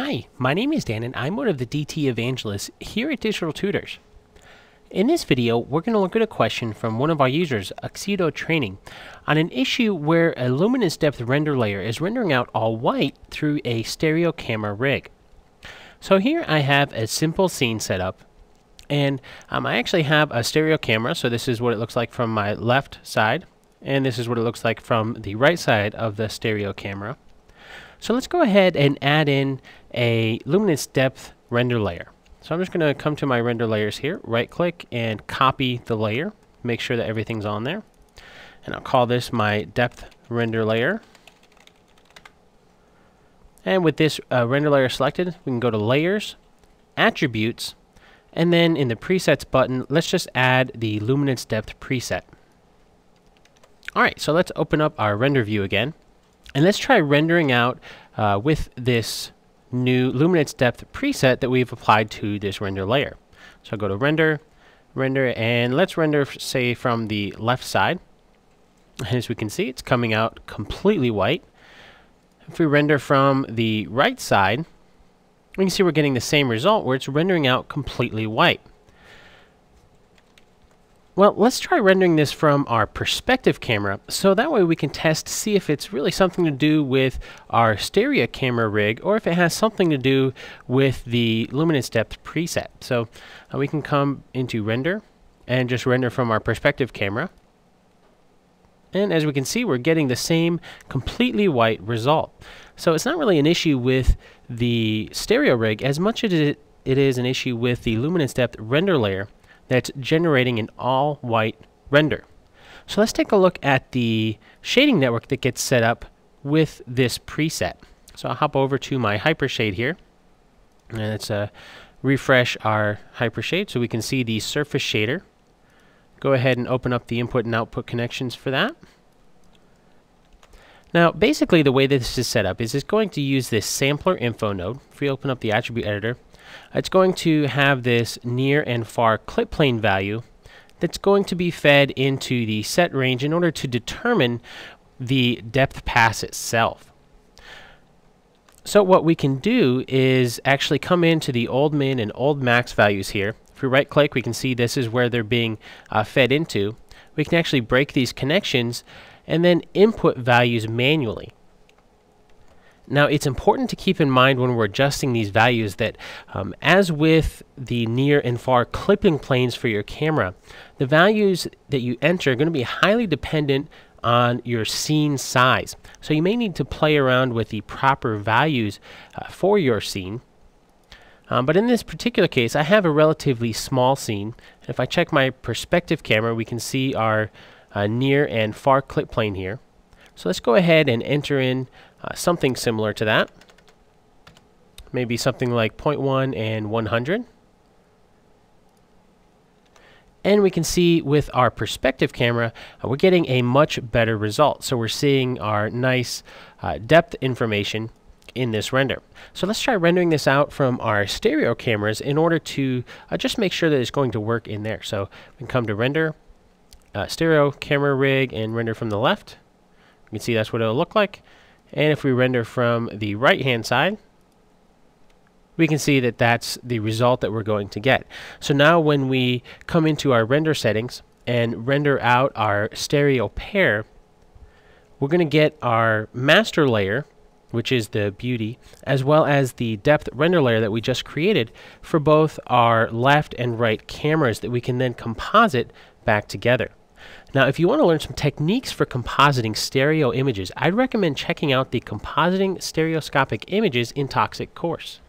Hi, my name is Dan and I'm one of the DT evangelists here at Digital Tutors. In this video, we're going to look at a question from one of our users, Oxido Training, on an issue where a luminance depth render layer is rendering out all white through a stereo camera rig. So here I have a simple scene set up and um, I actually have a stereo camera, so this is what it looks like from my left side, and this is what it looks like from the right side of the stereo camera. So let's go ahead and add in a luminance depth render layer. So I'm just going to come to my render layers here, right click and copy the layer, make sure that everything's on there. And I'll call this my depth render layer. And with this uh, render layer selected, we can go to layers, attributes, and then in the presets button, let's just add the luminance depth preset. Alright, so let's open up our render view again. And let's try rendering out uh, with this new luminance depth preset that we've applied to this render layer. So I'll go to render, render, and let's render, say, from the left side. And as we can see, it's coming out completely white. If we render from the right side, we can see we're getting the same result where it's rendering out completely white. Well, let's try rendering this from our perspective camera, so that way we can test to see if it's really something to do with our stereo camera rig, or if it has something to do with the luminance depth preset. So uh, we can come into render, and just render from our perspective camera. And as we can see, we're getting the same completely white result. So it's not really an issue with the stereo rig as much as it, it is an issue with the luminance depth render layer that's generating an all white render. So let's take a look at the shading network that gets set up with this preset. So I'll hop over to my hypershade here and let's uh, refresh our hypershade so we can see the surface shader. Go ahead and open up the input and output connections for that. Now, basically the way this is set up is it's going to use this sampler info node. If we open up the attribute editor, it's going to have this near and far clip plane value that's going to be fed into the set range in order to determine the depth pass itself. So what we can do is actually come into the old min and old max values here. If we right click, we can see this is where they're being uh, fed into. We can actually break these connections and then input values manually. Now, it's important to keep in mind when we're adjusting these values that, um, as with the near and far clipping planes for your camera, the values that you enter are going to be highly dependent on your scene size. So you may need to play around with the proper values uh, for your scene. Um, but in this particular case, I have a relatively small scene. If I check my perspective camera, we can see our uh, near and far clip plane here. So let's go ahead and enter in uh, something similar to that. Maybe something like 0.1 and 100. And we can see with our perspective camera, uh, we're getting a much better result. So we're seeing our nice uh, depth information in this render. So let's try rendering this out from our stereo cameras in order to uh, just make sure that it's going to work in there. So we can come to render, uh, stereo camera rig, and render from the left. You can see that's what it'll look like. And if we render from the right hand side, we can see that that's the result that we're going to get. So now when we come into our render settings and render out our stereo pair, we're going to get our master layer, which is the beauty, as well as the depth render layer that we just created for both our left and right cameras that we can then composite back together. Now, if you want to learn some techniques for compositing stereo images, I'd recommend checking out the Compositing Stereoscopic Images in Toxik course.